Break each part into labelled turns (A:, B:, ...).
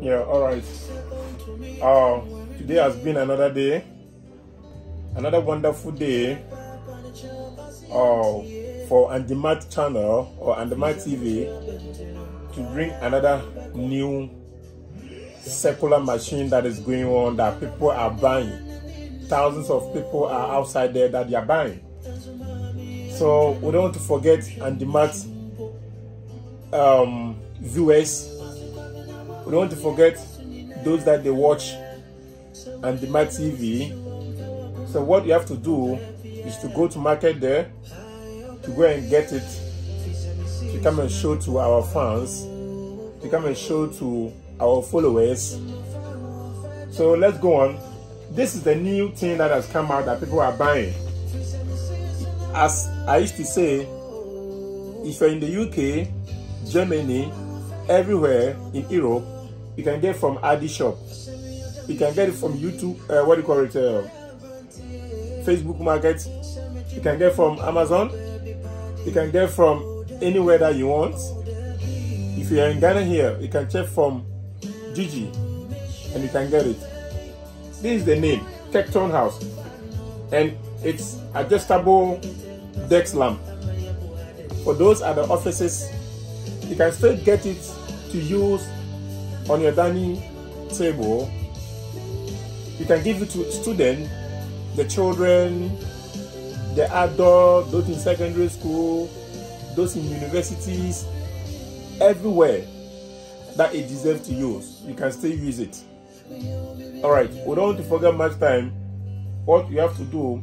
A: Yeah, all right. Uh, today has been another day, another wonderful day uh, for Andy Mat channel or Andy Mat TV to bring another new secular machine that is going on that people are buying. Thousands of people are outside there that they are buying. So we don't want to forget Andy Mat um, viewers. We don't want to forget those that they watch Andy Mat TV. So what you have to do is to go to market there to go and get it to come and show to our fans to come and show to our followers. So let's go on. This is the new thing that has come out that people are buying. As i used to say if you're in the uk germany everywhere in europe you can get from Aldi shop. You can get it from youtube uh, what do you call it uh, facebook market. You can get from amazon. You can get from anywhere that you want. If you're in ghana here you can check from Jiji and you can get it. This is the name tecton house. And it's adjustable desk lamp. For those at the offices you can still get it to use on your dining table. You can give it to students the children the adults those in secondary school those in universities everywhere that it deserves to use you can still use it. All right we don't want to forget much time. What you have to do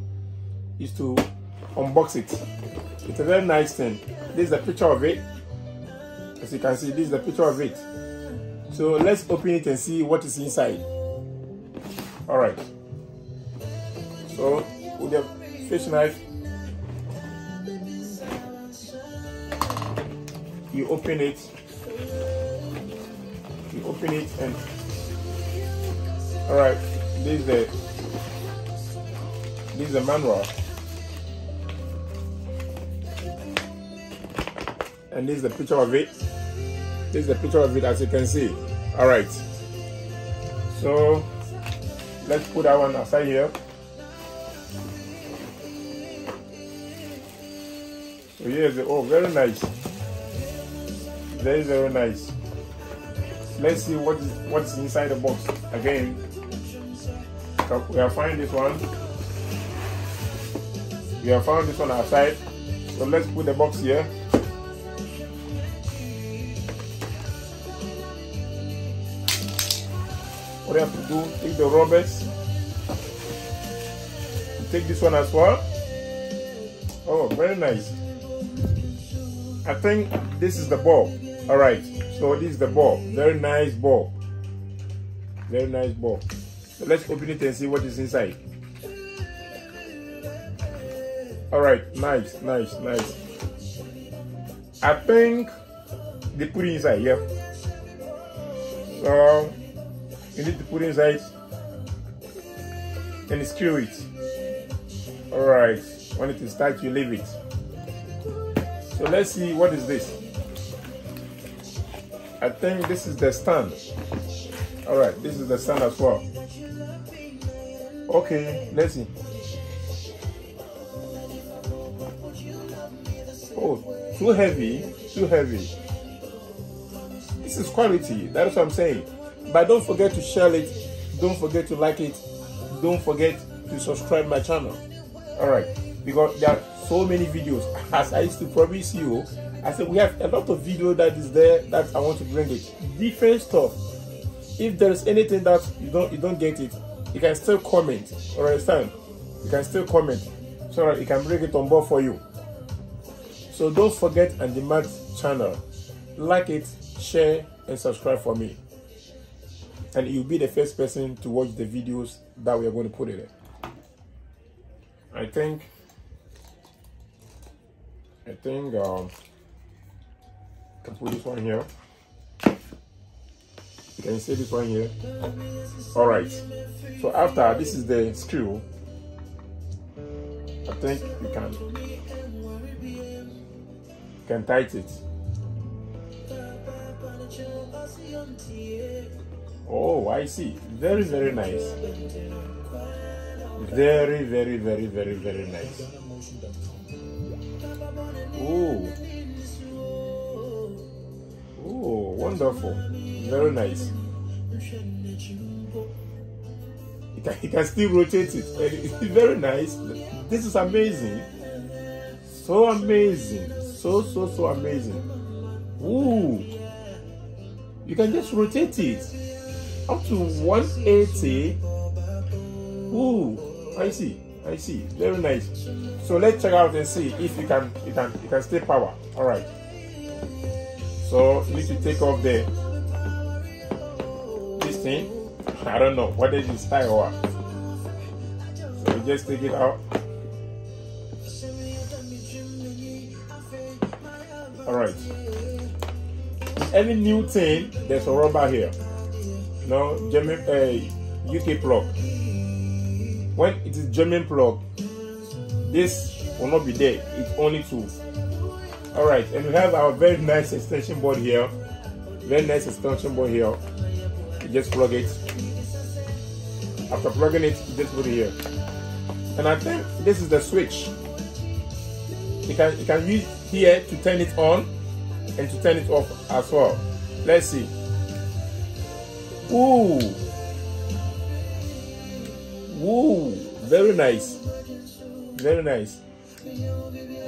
A: is to unbox it. It's a very nice thing. This is a picture of it as you can see this is the picture of it. So let's open it and see what is inside. All right. So with the fish knife you open it. You open it and all right this is the this is the manual. And this is the picture of it is the picture of it as you can see. All right. So let's put that one aside here. So here's the oh very nice. Very very nice. Let's see what is what's inside the box. Again we have found this one. We have found this one outside so let's put the box here you have to do take the rubbers take this one as well. Oh very nice. I think this is the bulb all right. So this is the bulb very nice bulb very nice bulb so let's open it and see what is inside. All right. Nice nice nice. I think they put it inside yeah. So you need to put inside. And screw it. All right when it is tight you leave it. So let's see what is this. I think this is the stand. All right this is the stand as well. Okay let's see. Oh too heavy too heavy. This is quality that's what I'm saying but don't forget to share it. Don't forget to like it. Don't forget to subscribe my channel. All right. Because there are so many videos. As i used to promise you i said we have a lot of video that is there that i want to bring it. Different stuff. If there is anything that you don't you don't get it you can still comment. Or understand you can still comment. So that you can bring it on board for you. So don't forget Andy Mat channel. Like it share and subscribe for me and you'll be the first person to watch the videos that we are going to put in it. I think I think um can put this one here. You can see this one here. Alright. So after this is the screw. I think you can can tighten it. Oh, I see. Very, very nice. Very, very, very, very, very nice. Oh. Oh, wonderful. Very nice. You can, you can still rotate it. It's very nice. This is amazing. So amazing. So, so, so amazing. Ooh. You can just rotate it up to 180. Ooh, I see. I see. Very nice. So let's check out and see if you can you can you can stay power. Alright. So you need to take off the this thing. I don't know what is style or So we just take it out. Alright. Any new thing, there's a rubber here. No, German uh, UK plug. When it is German plug, this will not be there. It's only two. Alright, and we have our very nice extension board here. Very nice extension board here. You just plug it. After plugging it, you just put it here. And I think this is the switch. You can you can use here to turn it on and to turn it off as well. Let's see. Ooh. Ooh. Very nice. Very nice.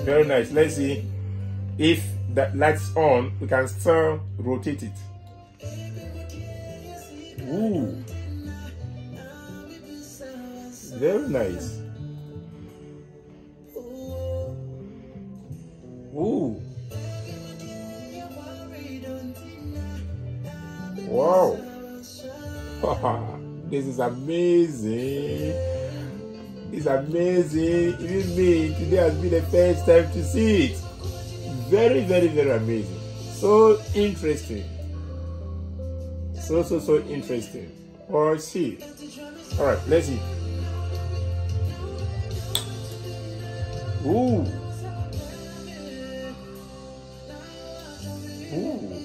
A: Very nice. Let's see if that light's on, we can still rotate it. Ooh. Very nice. Ooh. This is amazing. It's amazing. Even me, today has been the first time to see it. Very, very, very amazing. So interesting. So, so, so interesting. Or see. Alright, let's see. Ooh. Ooh.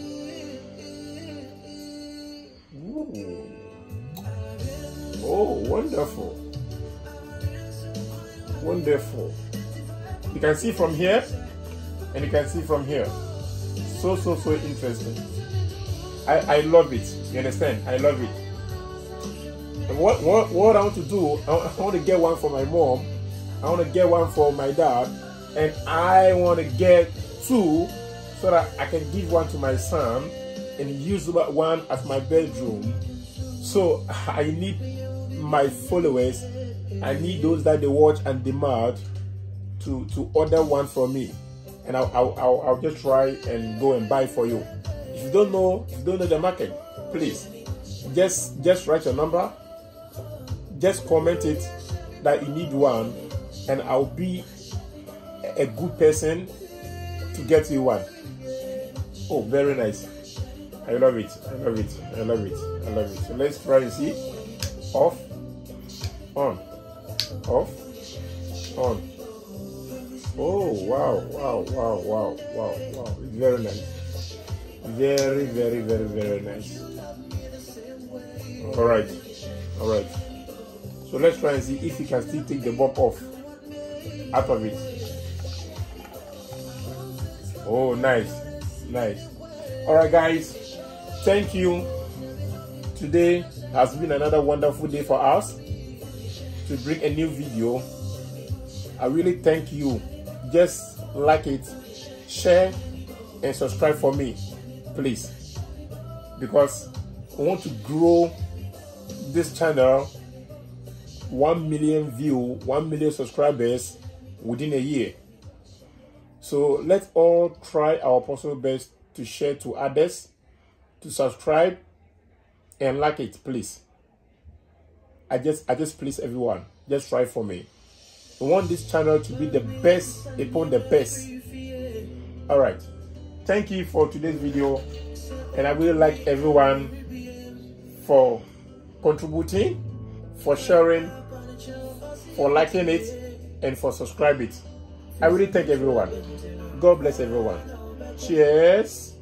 A: Ooh. Wonderful. Wonderful. You can see from here and you can see from here. So, so, so interesting. I, I love it. You understand? I love it. And what, what, what I want to do, I want to get one for my mom. I want to get one for my dad. And I want to get two so that I can give one to my son and use one at my bedroom. So I need my followers, I need those that they watch Andy Mat to, to order one for me. And I'll, I'll, I'll, I'll just try and go and buy for you. If you don't know, if you don't know the market, please just just write your number, just comment it that you need one, and I'll be a good person to get you one. Oh, very nice. I love it. I love it. I love it. I love it. So let's try and see. Off, on, off, on. Oh wow, wow, wow, wow, wow, wow. Very nice. Very, very, very, very nice. Alright. Alright. So let's try and see if we can still take the bulb off out of it. Oh nice. Nice. Alright guys. Thank you. Today has been another wonderful day for us to bring a new video. I really thank you. Just like it, share, and subscribe for me, please. Because I want to grow this channel 1 million view, 1 million subscribers within a year. So let's all try our possible best to share to others to subscribe and like it, please. I just I just please everyone. Just try for me. I want this channel to be the best upon the best. Alright. Thank you for today's video. And I really like everyone for contributing, for sharing, for liking it, and for subscribing. I really thank everyone. God bless everyone. Cheers.